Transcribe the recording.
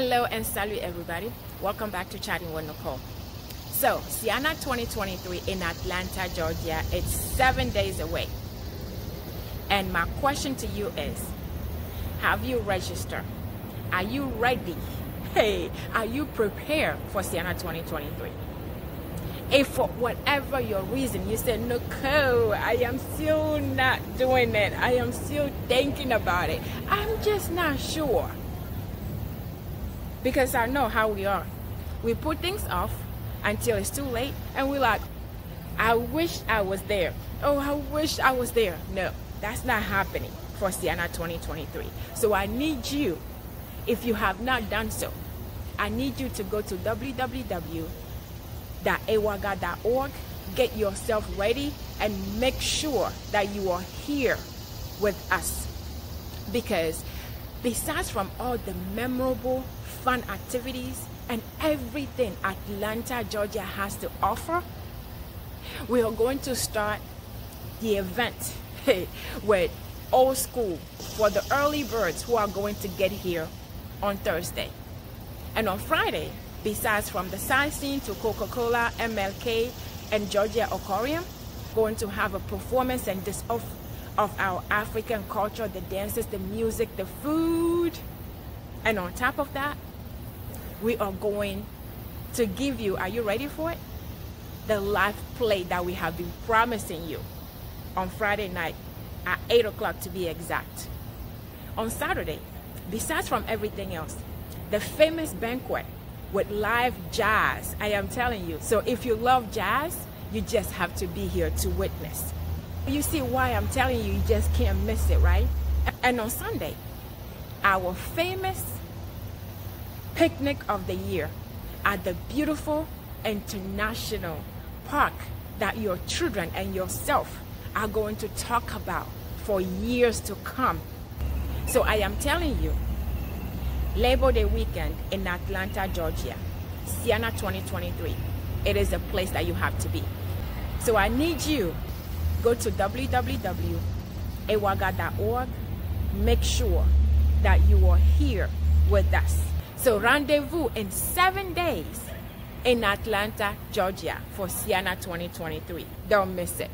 Hello and salute everybody. Welcome back to Chatting with Nicole. So, CEANA 2023 in Atlanta, Georgia, it's seven days away. And my question to you is Have you registered? Are you ready? Hey, are you prepared for CEANA 2023? If for whatever your reason you said, Nicole, I am still not doing it, I am still thinking about it, I'm just not sure because I know how we are. We put things off until it's too late, and we're like, I wish I was there. Oh, I wish I was there. No, that's not happening for CEANA 2023. So I need you, if you have not done so, I need you to go to www.ewaga.org, get yourself ready, and make sure that you are here with us. Because besides from all the memorable fun activities, and everything Atlanta, Georgia has to offer, we are going to start the event with old school for the early birds who are going to get here on Thursday. And on Friday, besides from the sightseeing to Coca-Cola, MLK, and Georgia Aquarium, going to have a performance and this of, of our African culture, the dances, the music, the food. And on top of that, we are going to give you, are you ready for it? The live play that we have been promising you on Friday night at 8 o'clock to be exact. On Saturday, besides from everything else, the famous banquet with live jazz. I am telling you. So if you love jazz, you just have to be here to witness. You see why I'm telling you, you just can't miss it, right? And on Sunday, our famous picnic of the year at the beautiful international park that your children and yourself are going to talk about for years to come. So I am telling you, Labor Day weekend in Atlanta, Georgia, CEANA 2023, it is a place that you have to be. So I need you, go to www.ewaga.org, make sure that you are here with us so rendezvous in seven days in Atlanta, Georgia for CEANA 2023. Don't miss it.